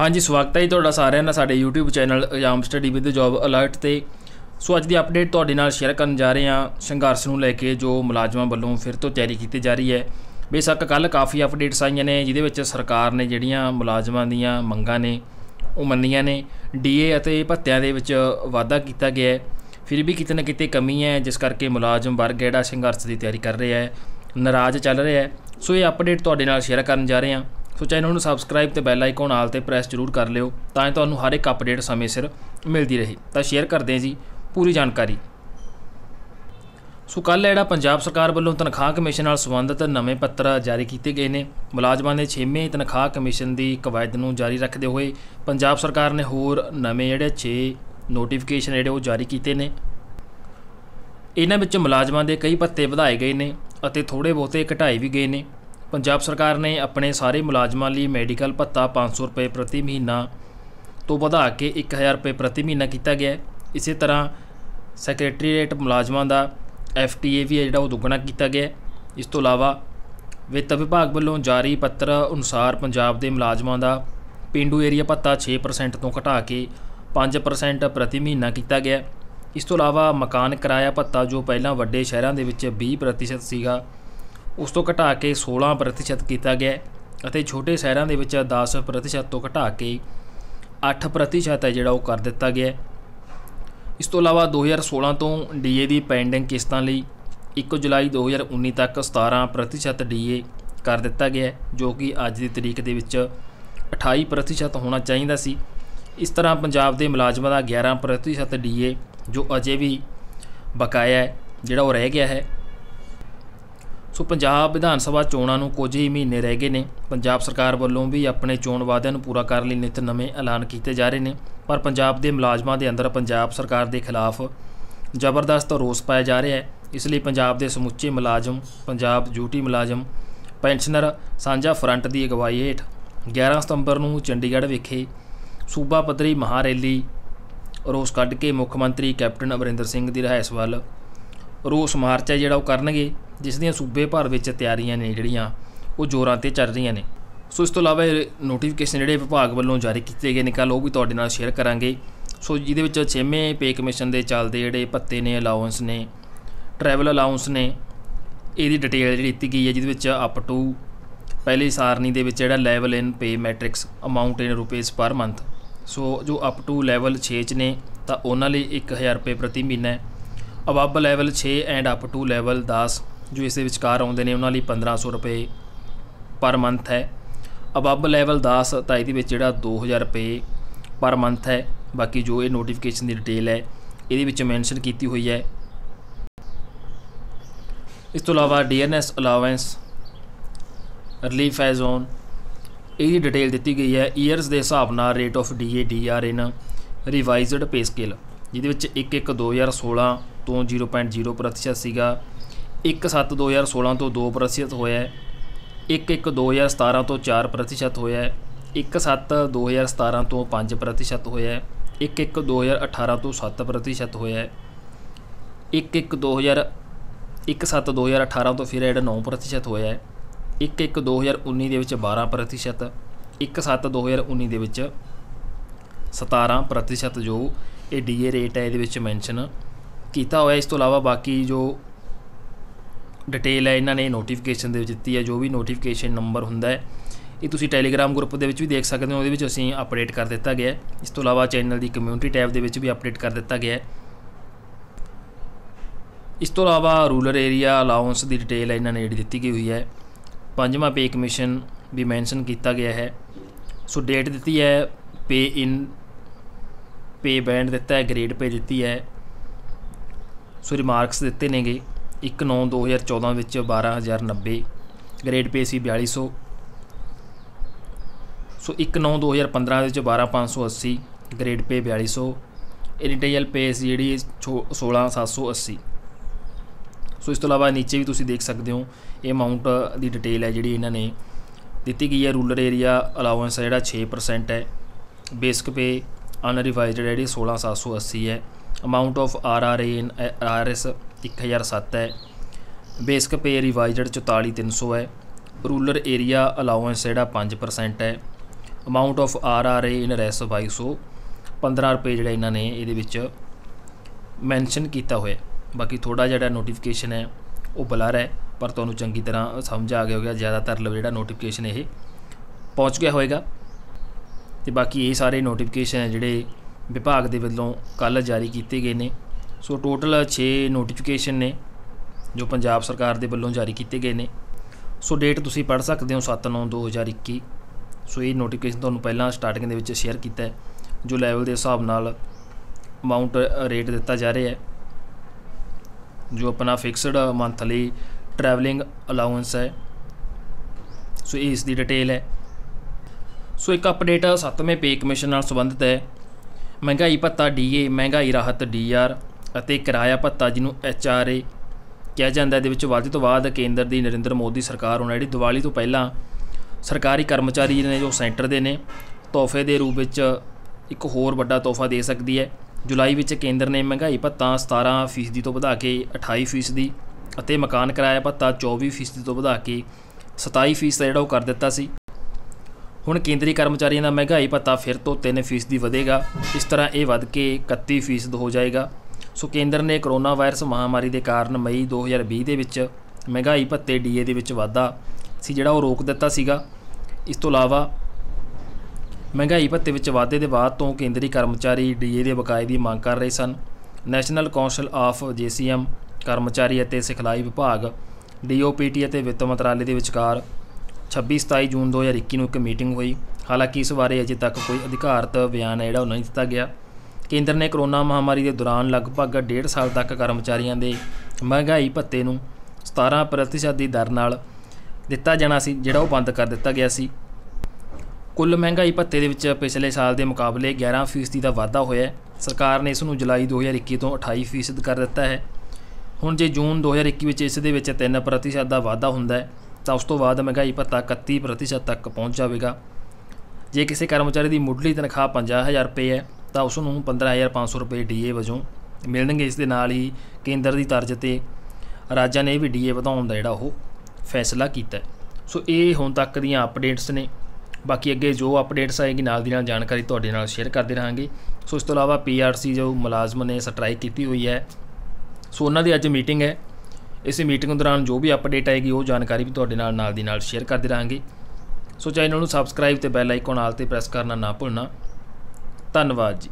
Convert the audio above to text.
ਹਾਂਜੀ, ਸਵਾਗਤ ਹੈ ਜੀ ਤੁਹਾਡਾ ਸਾਰਿਆਂ ਦਾ ਸਾਡੇ YouTube channel exam study with job alert ਤੇ। ਸੋ ਅੱਜ ਦੀ ਅਪਡੇਟ ਤੁਹਾਡੇ ਨਾਲ ਸ਼ੇਅਰ ਕਰਨ ਜਾ ਰਹੇ ਹਾਂ ਸੰਘਰਸ਼ ਨੂੰ ਲੈ ਕੇ ਜੋ ਮੁਲਾਜ਼ਮਾਂ ਵੱਲੋਂ ਫਿਰ ਤੋਂ ਤਿਆਰੀ ਕੀਤੀ ਜਾ ਰਹੀ ਹੈ। ਬੇਸ਼ੱਕ ਕੱਲ ਕਾਫੀ ਅਪਡੇਟਸ ਆਈਆਂ ਨੇ ਜਿਹਦੇ ਵਿੱਚ ਸਰਕਾਰ ਨੇ ਜਿਹੜੀਆਂ ਮੁਲਾਜ਼ਮਾਂ ਦੀਆਂ ਮੰਗਾਂ ਨੇ, ਉਹ ਮੰਨੀਆਂ ਨੇ। ਡੀਏ ਅਤੇ ਭੱਤਿਆਂ ਦੇ ਵਿੱਚ ਵਾਧਾ ਕੀਤਾ ਗਿਆ ਹੈ। ਫਿਰ ਵੀ ਕਿਤੇ ਨਾ ਕਿਤੇ ਕਮੀ ਹੈ, ਜਿਸ ਕਰਕੇ ਮੁਲਾਜ਼ਮ ਵਰਗ ਜਿਹੜਾ ਸੰਘਰਸ਼ ਦੀ ਤਿਆਰੀ ਕਰ ਰਿਹਾ ਹੈ, ਨਾਰਾਜ਼ ਚੱਲ ਰਿਹਾ ਹੈ। ਸੋ ਇਹ ਅਪਡੇਟ ਤੁਹਾਡੇ ਨਾਲ ਸ਼ੇਅਰ ਕਰਨ ਜਾ ਰਹੇ ਹਾਂ। ਸੋ ਚੈਨਲ ਨੂੰ ਸਬਸਕ੍ਰਾਈਬ ਤੇ ਬੈਲ ਆਈਕਨ ਆਲ ਤੇ ਪ੍ਰੈਸ ਜ਼ਰੂਰ ਕਰ ਲਿਓ ਤਾਂ ਤੁਹਾਨੂੰ ਹਰ ਇੱਕ ਅਪਡੇਟ ਸਮੇਂ ਸਿਰ ਮਿਲਦੀ ਰਹੇ। ਤਾਂ ਸ਼ੇਅਰ ਕਰਦੇ ਹਾਂ ਜੀ ਪੂਰੀ ਜਾਣਕਾਰੀ। ਸੋ ਕੱਲ੍ਹ ਜਿਹੜਾ ਪੰਜਾਬ ਸਰਕਾਰ ਵੱਲੋਂ ਤਨਖਾਹ ਕਮਿਸ਼ਨ ਨਾਲ ਸੰਬੰਧਿਤ ਨਵੇਂ ਪੱਤਰ ਜਾਰੀ ਕੀਤੇ ਗਏ ਨੇ। ਮੁਲਾਜ਼ਮਾਂ ਦੇ 6ਵੇਂ ਤਨਖਾਹ ਕਮਿਸ਼ਨ ਦੀ ਕਵਾਇਦ ਨੂੰ ਜਾਰੀ ਰੱਖਦੇ ਹੋਏ ਪੰਜਾਬ ਸਰਕਾਰ ਨੇ ਹੋਰ ਨਵੇਂ ਜਿਹੜੇ 6 ਨੋਟੀਫਿਕੇਸ਼ਨ ਜਿਹੜੇ ਉਹ ਜਾਰੀ ਕੀਤੇ ਨੇ। ਇਹਨਾਂ ਵਿੱਚ ਮੁਲਾਜ਼ਮਾਂ ਦੇ ਕਈ ਪੱਤੇ ਵਧਾਏ ਗਏ ਨੇ ਅਤੇ ਥੋੜੇ ਬਹੁਤੇ ਘਟਾਏ ਵੀ ਗਏ ਨੇ। ਪੰਜਾਬ ਸਰਕਾਰ ਨੇ ਆਪਣੇ ਸਾਰੇ ਮੁਲਾਜ਼ਮਾਂ ਲਈ ਮੈਡੀਕਲ ਭੱਤਾ 500 ਰੁਪਏ ਪ੍ਰਤੀ ਮਹੀਨਾ ਤੋਂ ਵਧਾ ਕੇ 1000 ਰੁਪਏ ਪ੍ਰਤੀ ਮਹੀਨਾ ਕੀਤਾ ਗਿਆ ਹੈ। ਇਸੇ ਤਰ੍ਹਾਂ ਸੈਕਟਰੀਏਟ ਮੁਲਾਜ਼ਮਾਂ ਦਾ ਐਫਟੀਏ ਵੀ ਹੈ ਜਿਹੜਾ ਉਹ ਦੁੱਗਣਾ ਕੀਤਾ ਗਿਆ ਇਸ ਤੋਂ ਇਲਾਵਾ ਵਿੱਤ ਵਿਭਾਗ ਵੱਲੋਂ ਜਾਰੀ ਪੱਤਰ ਅਨੁਸਾਰ ਪੰਜਾਬ ਦੇ ਮੁਲਾਜ਼ਮਾਂ ਦਾ ਪਿੰਡੂ ਏਰੀਆ ਭੱਤਾ 6% ਤੋਂ ਘਟਾ ਕੇ 5% ਪ੍ਰਤੀ ਮਹੀਨਾ ਕੀਤਾ ਗਿਆ ਇਸ ਤੋਂ ਇਲਾਵਾ ਮਕਾਨ ਕਿਰਾਇਆ ਭੱਤਾ ਜੋ ਪਹਿਲਾਂ ਵੱਡੇ ਸ਼ਹਿਰਾਂ ਦੇ ਵਿੱਚ 20% ਸੀਗਾ ਉਸ ਤੋਂ ਘਟਾ ਕੇ 16% ਕੀਤਾ ਗਿਆ ਅਤੇ ਛੋਟੇ ਸ਼ਹਿਰਾਂ ਦੇ ਵਿੱਚ 10% ਤੋਂ ਘਟਾ ਕੇ 8% ਹੈ ਜਿਹੜਾ ਉਹ ਕਰ ਦਿੱਤਾ ਗਿਆ ਇਸ ਤੋਂ ਇਲਾਵਾ 2016 ਤੋਂ ਡੀਏ ਦੀ ਪੈਂਡਿੰਗ ਕਿਸ਼ਤਾਂ ਲਈ 1 ਜੁਲਾਈ 2019 ਤੱਕ 17% ਡੀਏ ਕਰ ਦਿੱਤਾ ਗਿਆ ਜੋ ਕਿ ਅੱਜ ਦੀ ਤਰੀਕ ਦੇ ਵਿੱਚ 28% ਹੋਣਾ ਚਾਹੀਦਾ ਸੀ। ਇਸ ਤਰ੍ਹਾਂ ਪੰਜਾਬ ਦੇ ਮੁਲਾਜ਼ਮਾਂ ਦਾ 11% ਡੀਏ ਜੋ ਅਜੇ ਵੀ ਬਕਾਇਆ ਹੈ, ਜਿਹੜਾ ਉਹ ਰਹਿ ਗਿਆ ਹੈ। ਸੋ ਪੰਜਾਬ ਵਿਧਾਨ ਸਭਾ ਚੋਣਾਂ ਨੂੰ ਕੁਝ ਹੀ ਮਹੀਨੇ ਰਹਿ ਗਏ ਨੇ। ਪੰਜਾਬ ਸਰਕਾਰ ਵੱਲੋਂ ਵੀ ਆਪਣੇ ਚੋਣ ਵਾਅਦਿਆਂ ਨੂੰ ਪੂਰਾ ਕਰਨ ਲਈ ਨਿਤ ਨਵੇਂ ਐਲਾਨ ਕੀਤੇ ਜਾ ਰਹੇ ਨੇ। ਪਰ ਪੰਜਾਬ ਦੇ ਮੁਲਾਜ਼ਮਾਂ ਦੇ ਅੰਦਰ ਪੰਜਾਬ ਸਰਕਾਰ ਦੇ ਖਿਲਾਫ ਜ਼ਬਰਦਸਤ ਰੋਸ ਪਾਇਆ ਜਾ ਰਿਹਾ ਹੈ। ਇਸ ਲਈ ਪੰਜਾਬ ਦੇ ਸਮੁੱਚੇ ਮੁਲਾਜ਼ਮ, ਪੰਜਾਬ ਡਿਊਟੀ ਮੁਲਾਜ਼ਮ, ਪੈਨਸ਼ਨਰ ਸਾਂਝਾ ਫਰੰਟ ਦੀ ਅਗਵਾਈ ਹੇਠ 11 ਸਤੰਬਰ ਨੂੰ ਚੰਡੀਗੜ੍ਹ ਵਿਖੇ ਸੂਬਾ ਪੱਧਰੀ ਮਹਾ ਰੈਲੀ ਰੋਸ ਕੱਢ ਕੇ ਮੁੱਖ ਮੰਤਰੀ ਕੈਪਟਨ ਅਮਰਿੰਦਰ ਸਿੰਘ ਦੀ ਰਿਹਾਇਸ਼ ਵੱਲ ਰੋਸ ਮਾਰਚ ਹੈ ਜਿਹੜਾ ਉਹ ਕਰਨਗੇ, ਜਿਸ ਦੀਆਂ ਸੂਬੇ ਭਰ ਵਿੱਚ ਤਿਆਰੀਆਂ ਨੇ ਜਿਹੜੀਆਂ, ਉਹ ਜ਼ੋਰਾਂ ਤੇ ਚੱਲ ਰਹੀਆਂ ਨੇ। ਸੋ ਇਸ ਤੋਂ ਇਲਾਵਾ ਨੋਟੀਫਿਕੇਸ਼ਨ ਜਿਹੜੇ ਵਿਭਾਗ ਵੱਲੋਂ ਜਾਰੀ ਕੀਤੇ ਗਏ ਨੇ ਕੱਲ ਉਹ ਵੀ ਤੁਹਾਡੇ ਨਾਲ ਸ਼ੇਅਰ ਕਰਾਂਗੇ। ਸੋ ਜਿਹਦੇ ਵਿੱਚ 6ਵੇਂ ਪੇ ਕਮਿਸ਼ਨ ਦੇ ਚੱਲਦੇ ਜਿਹੜੇ ਭੱਤੇ ਨੇ ਅਲਾਉਂਸ ਨੇ ਟਰੈਵਲ ਅਲਾਉਂਸ ਨੇ, ਇਹਦੀ ਡਿਟੇਲ ਜਿਹੜੀ ਦਿੱਤੀ ਗਈ ਹੈ, ਜਿਹਦੇ ਵਿੱਚ ਅਪ ਟੂ ਪਹਿਲੀ ਸਾਰਨੀ ਦੇ ਵਿੱਚ ਜਿਹੜਾ level in pay matrix amount in rupees per month so ਜੋ ਅਪ ਟੂ ਲੈਵਲ 6 ਚ ਨੇ, ਤਾਂ ਉਹਨਾਂ ਲਈ 1000 ਰੁਪਏ ਪ੍ਰਤੀ ਮਹੀਨਾ ਹੈ। Above level 6 and up to level 10 ਜੋ ਇਸ ਦੇ ਵਿਚਕਾਰ ਆਉਂਦੇ ਨੇ ਉਹਨਾਂ ਲਈ 1500 ਰੁਪਏ ਪਰ ਮੰਥ ਹੈ ਅਬਵ ਲੈਵਲ 10 ਤਾਂ ਇਹਦੇ ਵਿੱਚ ਜਿਹੜਾ 2000 ਰੁਪਏ ਪਰ ਮੰਥ ਹੈ ਬਾਕੀ ਜੋ ਇਹ ਨੋਟੀਫਿਕੇਸ਼ਨ ਦੀ ਡਿਟੇਲ ਹੈ ਇਹਦੇ ਵਿੱਚ ਮੈਂਸ਼ਨ ਕੀਤੀ ਹੋਈ ਹੈ ਇਸ ਤੋਂ ਇਲਾਵਾ DNS allowance relief as on ਇਹਦੀ ਡਿਟੇਲ ਦਿੱਤੀ ਗਈ ਹੈ ਈਅਰਸ ਦੇ ਹਿਸਾਬ ਨਾਲ rate of DA DR in revised pay scale ਜਿਹਦੇ ਵਿੱਚ 1 1 2016 ਤੋਂ 0.0% ਸੀਗਾ। 1 7 2016 ਤੋਂ 2% ਹੋਇਆ ਹੈ। 1 1 2017 ਤੋਂ 4% ਹੋਇਆ ਹੈ। 1 7 2017 ਤੋਂ 5% ਹੋਇਆ ਹੈ। 1 1 2018 ਤੋਂ 7% ਹੋਇਆ ਹੈ। 1 1 2000 1 7 2018 ਤੋਂ ਫਿਰ ਐਡ 9% ਹੋਇਆ ਹੈ। 1 1 2019 ਦੇ ਵਿੱਚ 12% 1 7 2019 ਦੇ ਵਿੱਚ 17% ਜੋ ਇਹ ਡੀਏ ਰੇਟ ਹੈ, ਇਹਦੇ ਵਿੱਚ ਮੈਂਸ਼ਨ ਕੀਤਾ ਹੋਇਆ, ਇਸ ਤੋਂ ਇਲਾਵਾ ਬਾਕੀ ਜੋ ਡਿਟੇਲ ਹੈ, ਇਹਨਾਂ ਨੇ ਨੋਟੀਫਿਕੇਸ਼ਨ ਦੇ ਵਿੱਚ ਦਿੱਤੀ ਹੈ, ਜੋ ਵੀ ਨੋਟੀਫਿਕੇਸ਼ਨ ਨੰਬਰ ਹੁੰਦਾ ਹੈ, ਇਹ ਤੁਸੀਂ ਟੈਲੀਗ੍ਰਾਮ ਗਰੁੱਪ ਦੇ ਵਿੱਚ ਵੀ ਦੇਖ ਸਕਦੇ ਹੋ, ਉਹਦੇ ਵਿੱਚ ਅਸੀਂ ਅਪਡੇਟ ਕਰ ਦਿੱਤਾ ਗਿਆ ਹੈ। ਇਸ ਤੋਂ ਇਲਾਵਾ ਚੈਨਲ ਦੀ ਕਮਿਊਨਿਟੀ ਟੈਬ ਦੇ ਵਿੱਚ ਵੀ ਅਪਡੇਟ ਕਰ ਦਿੱਤਾ ਗਿਆ ਹੈ। ਇਸ ਤੋਂ ਇਲਾਵਾ ਰੂਰਲ ਏਰੀਆ ਅਲਾਉਂਸ ਦੀ ਡਿਟੇਲ ਇਹਨਾਂ ਨੇ ਜਿਹੜੀ ਦਿੱਤੀ ਗਈ ਹੋਈ ਹੈ। ਪੰਜਵਾਂ ਪੇ ਕਮਿਸ਼ਨ ਵੀ ਮੈਂਸ਼ਨ ਕੀਤਾ ਗਿਆ ਹੈ। ਸੋ ਡੇਟ ਦਿੱਤੀ ਹੈ ਪੇ ਇਨ ਪੇ ਬੈਂਡ ਦਿੱਤਾ ਹੈ ਗ੍ਰੇਡ ਪੇ ਦਿੱਤੀ ਹੈ। ਸੋ ਰਿਮਾਰਕਸ ਦਿੱਤੇ ਨੇਗੇ। 1 9 2014 ਵਿੱਚ 12090 ਗ੍ਰੇਡ ਪੇ ਸੀ 4200 ਸੋ 1 9 2015 ਵਿੱਚ 12580 ਗ੍ਰੇਡ ਪੇ 4200 ਇਰੀਟੇਜਲ ਪੇ ਸੀ ਜਿਹੜੀ 16780 ਸੋ ਇਸ ਤੋਂ ਇਲਾਵਾ ਨੀਚੇ ਵੀ ਤੁਸੀਂ ਦੇਖ ਸਕਦੇ ਹੋ, ਇਹ ਅਮਾਉਂਟ ਦੀ ਡਿਟੇਲ ਹੈ ਜਿਹੜੀ ਇਹਨਾਂ ਨੇ ਦਿੱਤੀ ਗਈ ਹੈ। ਰੂਰਲ ਏਰੀਆ ਅਲਾਉੈਂਸ ਜਿਹੜਾ 6% ਹੈ। ਬੇਸਿਕ ਪੇ ਅਨਰਿਵਾਈਜ਼ਡ ਜਿਹੜੀ 16780 ਹੈ। Amount of R R A in R S 1007 ਹੈ। ਬੇਸਿਕ ਪੇ ਰਿਵਾਈਜ਼ਡ 44300 ਹੈ। ਰੂਰਲ ਏਰੀਆ ਅਲਾਉੈਂਸ ਜਿਹੜਾ 5% ਹੈ। Amount of R R A in Rs 2215 ਰੁਪਏ ਜਿਹੜਾ ਇਹਨਾਂ ਨੇ ਇਹਦੇ ਵਿੱਚ ਮੈਂਸ਼ਨ ਕੀਤਾ ਹੋਇਆ। ਬਾਕੀ ਥੋੜਾ ਜਿਹੜਾ ਨੋਟੀਫਿਕੇਸ਼ਨ ਹੈ, ਉਹ ਬਲਰ ਹੈ। ਪਰ ਤੁਹਾਨੂੰ ਚੰਗੀ ਤਰ੍ਹਾਂ ਸਮਝ ਆ ਗਿਆ ਹੋਵੇਗਾ ਜ਼ਿਆਦਾਤਰ ਜਿਹੜਾ ਨੋਟੀਫਿਕੇਸ਼ਨ ਇਹ ਪਹੁੰਚ ਗਿਆ ਹੋਵੇਗਾ ਤੇ ਬਾਕੀ ਇਹ ਸਾਰੇ ਨੋਟੀਫਿਕੇਸ਼ਨ ਹੈ ਜਿਹੜੇ ਵਿਭਾਗ ਦੇ ਵੱਲੋਂ ਕੱਲ ਜਾਰੀ ਕੀਤੇ ਗਏ ਨੇ। ਸੋ ਟੋਟਲ 6 ਨੋਟੀਫਿਕੇਸ਼ਨ ਨੇ, ਜੋ ਪੰਜਾਬ ਸਰਕਾਰ ਦੇ ਵੱਲੋਂ ਜਾਰੀ ਕੀਤੇ ਗਏ ਨੇ। ਸੋ ਡੇਟ ਤੁਸੀਂ ਪੜ੍ਹ ਸਕਦੇ ਹੋ 7/9/2021 ਸੋ ਇਹ ਨੋਟੀਫਿਕੇਸ਼ਨ ਤੁਹਾਨੂੰ ਪਹਿਲਾਂ ਸਟਾਰਟਿੰਗ ਦੇ ਵਿੱਚ ਸ਼ੇਅਰ ਕੀਤਾ ਹੈ, ਜੋ ਲੈਵਲ ਦੇ ਹਿਸਾਬ ਨਾਲ ਅਮਾਉਂਟ ਰੇਟ ਦਿੱਤਾ ਜਾ ਰਿਹਾ ਹੈ। ਜੋ ਆਪਣਾ ਫਿਕਸਡ ਮੰਥਲੀ ਟਰੈਵਲਿੰਗ ਅਲਾਉੈਂਸ ਹੈ। ਸੋ ਇਹ ਇਸ ਦੀ ਡਿਟੇਲ ਹੈ। ਸੋ ਇੱਕ ਅਪਡੇਟ 7ਵੇਂ ਪੇ ਕਮਿਸ਼ਨ ਨਾਲ ਸੰਬੰਧਿਤ ਹੈ। ਮਹਿੰਗਾਈ ਭੱਤਾ ਡੀਏ, ਮਹਿੰਗਾਈ ਰਾਹਤ ਡੀਆਰ ਅਤੇ ਕਿਰਾਇਆ ਭੱਤਾ ਜਿਹਨੂੰ ਐਚਆਰਏ ਕਿਹਾ ਜਾਂਦਾ ਹੈ ਦੇ ਵਿੱਚ ਵੱਧ ਤੋਂ ਵੱਧ ਕੇਂਦਰ ਦੀ ਨਰਿੰਦਰ ਮੋਦੀ ਸਰਕਾਰ ਉਹਨਾਂ ਜਿਹੜੀ ਦੀਵਾਲੀ ਤੋਂ ਪਹਿਲਾਂ ਸਰਕਾਰੀ ਕਰਮਚਾਰੀ ਨੇ ਜੋ ਸੈਂਟਰ ਦੇ ਨੇ, ਤੋਹਫੇ ਦੇ ਰੂਪ ਵਿੱਚ ਇੱਕ ਹੋਰ ਵੱਡਾ ਤੋਹਫਾ ਦੇ ਸਕਦੀ ਹੈ। ਜੁਲਾਈ ਵਿੱਚ ਕੇਂਦਰ ਨੇ ਮਹਿੰਗਾਈ ਭੱਤਾ 17% ਫੀਸਦੀ ਤੋਂ ਵਧਾ ਕੇ 28% ਫੀਸਦੀ ਅਤੇ ਮਕਾਨ ਕਿਰਾਇਆ ਭੱਤਾ 24% ਫੀਸਦੀ ਤੋਂ ਵਧਾ ਕੇ 27% ਦਾ ਜਿਹੜਾ ਉਹ ਕਰ ਦਿੱਤਾ ਸੀ। ਹੁਣ ਕੇਂਦਰੀ ਕਰਮਚਾਰੀਆਂ ਦਾ ਮਹਿੰਗਾਈ ਭੱਤਾ ਫਿਰ ਤੋਂ 3% ਦੀ ਵਧੇਗਾ। ਇਸ ਤਰ੍ਹਾਂ ਇਹ ਵੱਧ ਕੇ 31% ਹੋ ਜਾਏਗਾ। ਸੋ ਕੇਂਦਰ ਨੇ ਕਰੋਨਾ ਵਾਇਰਸ ਮਹਾਮਾਰੀ ਦੇ ਕਾਰਨ ਮਈ 2020 ਦੇ ਵਿੱਚ ਮਹਿੰਗਾਈ ਭੱਤੇ ਡੀਏ ਦੇ ਵਿੱਚ ਵਾਧਾ ਸੀ, ਜਿਹੜਾ ਉਹ ਰੋਕ ਦਿੱਤਾ ਸੀਗਾ। ਇਸ ਤੋਂ ਇਲਾਵਾ ਮਹਿੰਗਾਈ ਭੱਤੇ ਵਿੱਚ ਵਾਧੇ ਦੇ ਬਾਅਦ ਤੋਂ ਕੇਂਦਰੀ ਕਰਮਚਾਰੀ ਡੀਏ ਦੇ ਬਕਾਏ ਦੀ ਮੰਗ ਕਰ ਰਹੇ ਸਨ। ਨੈਸ਼ਨਲ ਕੌਂਸਲ ਆਫ ਜੀਸੀਐਮ ਕਰਮਚਾਰੀ ਅਤੇ ਸਿਖਲਾਈ ਵਿਭਾਗ ਡੀਓਪੀਟੀ ਅਤੇ ਵਿੱਤ ਮੰਤਰਾਲੇ ਦੇ ਵਿਚਕਾਰ 26-27 ਜੂਨ 2021 ਨੂੰ ਇੱਕ ਮੀਟਿੰਗ ਹੋਈ। ਹਾਲਾਂਕਿ ਇਸ ਬਾਰੇ ਅਜੇ ਤੱਕ ਕੋਈ ਅਧਿਕਾਰਤ ਬਿਆਨ ਹੈ ਜਿਹੜਾ ਉਹ ਨਹੀਂ ਦਿੱਤਾ ਗਿਆ। ਕੇਂਦਰ ਨੇ ਕਰੋਨਾ ਮਹਾਮਾਰੀ ਦੇ ਦੌਰਾਨ ਲਗਭਗ 1.5 ਸਾਲ ਤੱਕ ਕਰਮਚਾਰੀਆਂ ਦੇ ਮਹਿੰਗਾਈ ਭੱਤੇ ਨੂੰ 17% ਦੀ ਦਰ ਨਾਲ ਦਿੱਤਾ ਜਾਣਾ ਸੀ, ਜਿਹੜਾ ਉਹ ਬੰਦ ਕਰ ਦਿੱਤਾ ਗਿਆ ਸੀ। ਕੁੱਲ ਮਹਿੰਗਾਈ ਭੱਤੇ ਦੇ ਵਿੱਚ ਪਿਛਲੇ ਸਾਲ ਦੇ ਮੁਕਾਬਲੇ 11% ਦਾ ਵਾਧਾ ਹੋਇਆ ਹੈ। ਸਰਕਾਰ ਨੇ ਇਸ ਨੂੰ ਜੁਲਾਈ 2021 ਤੋਂ 28% ਕਰ ਦਿੱਤਾ ਹੈ। ਹੁਣ ਜੇ ਜੂਨ 2021 ਵਿੱਚ ਇਸ ਦੇ ਵਿੱਚ 3% ਦਾ ਵਾਧਾ ਹੁੰਦਾ ਹੈ ਤਾਂ ਉਸ ਤੋਂ ਬਾਅਦ ਮਹਿੰਗਾਈ ਭੱਤਾ 31% ਤੱਕ ਪਹੁੰਚ ਜਾਵੇਗਾ। ਜੇ ਕਿਸੇ ਕਰਮਚਾਰੀ ਦੀ ਮੁੱਢਲੀ ਤਨਖਾਹ 50000 ਰੁਪਏ ਹੈ, ਤਾਂ ਉਸ ਨੂੰ 15500 ਰੁਪਏ ਡੀਏ ਵਜੋਂ ਮਿਲਣਗੇ। ਇਸ ਦੇ ਨਾਲ ਹੀ ਕੇਂਦਰ ਦੀ ਤਰਜ਼ ਤੇ ਰਾਜਾਂ ਨੇ ਵੀ ਡੀਏ ਵਧਾਉਣ ਦਾ ਜਿਹੜਾ ਉਹ ਫੈਸਲਾ ਕੀਤਾ ਸੋ ਇਹ ਹੁਣ ਤੱਕ ਦੀਆਂ ਅਪਡੇਟਸ ਨੇ। ਬਾਕੀ ਅੱਗੇ ਜੋ ਅਪਡੇਟਸ ਆਏਗੀ ਨਾਲ ਦੀ ਨਾਲ ਜਾਣਕਾਰੀ ਤੁਹਾਡੇ ਨਾਲ ਸ਼ੇਅਰ ਕਰਦੇ ਰਹਾਂਗੇ। ਸੋ ਇਸ ਤੋਂ ਇਲਾਵਾ ਪੀਆਰਸੀ ਜੋ ਮੁਲਾਜ਼ਮ ਨੇ ਸਟ੍ਰਾਈਕ ਕੀਤੀ ਹੋਈ ਹੈ, ਸੋ ਉਹਨਾਂ ਦੀ ਅੱਜ ਮੀਟਿੰਗ ਹੈ। ਇਸੇ ਮੀਟਿੰਗ ਦੌਰਾਨ ਜੋ ਵੀ ਅਪਡੇਟ ਆਏਗੀ ਉਹ ਜਾਣਕਾਰੀ ਵੀ ਤੁਹਾਡੇ ਨਾਲ ਨਾਲ ਦੀ ਨਾਲ ਸ਼ੇਅਰ ਕਰਦੇ ਰਹਾਂਗੇ ਸੋ ਚੈਨਲ ਨੂੰ ਸਬਸਕ੍ਰਾਈਬ ਤੇ ਬੈਲ ਆਈਕਨ ਆਲ ਤੇ ਪ੍ਰੈਸ ਕਰਨਾ ਨਾ ਭੁੱਲਣਾ। ਧੰਨਵਾਦ ਜੀ।